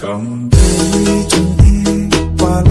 someday chẳng đi qua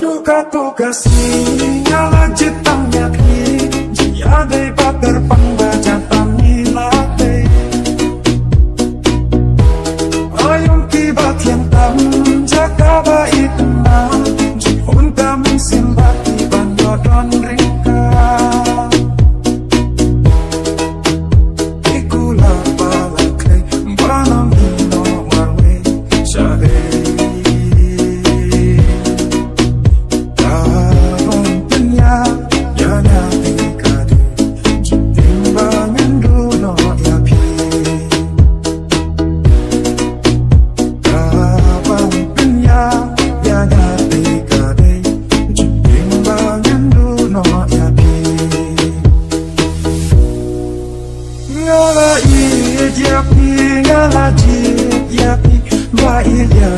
Только, только косни меня, где-то мне maladie, y'a plus, moi il y a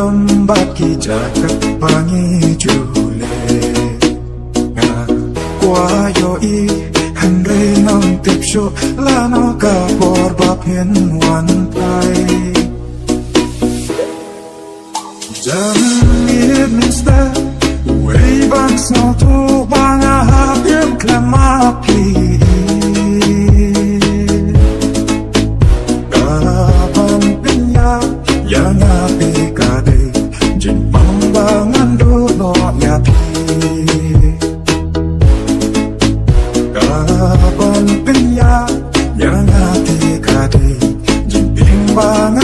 Lombaki jakapangi jule Nga qua yo i hành rây nong tiếp số là nó cả bor bap hiền hoàn tay Jangan ingin minta, wei bang sao bana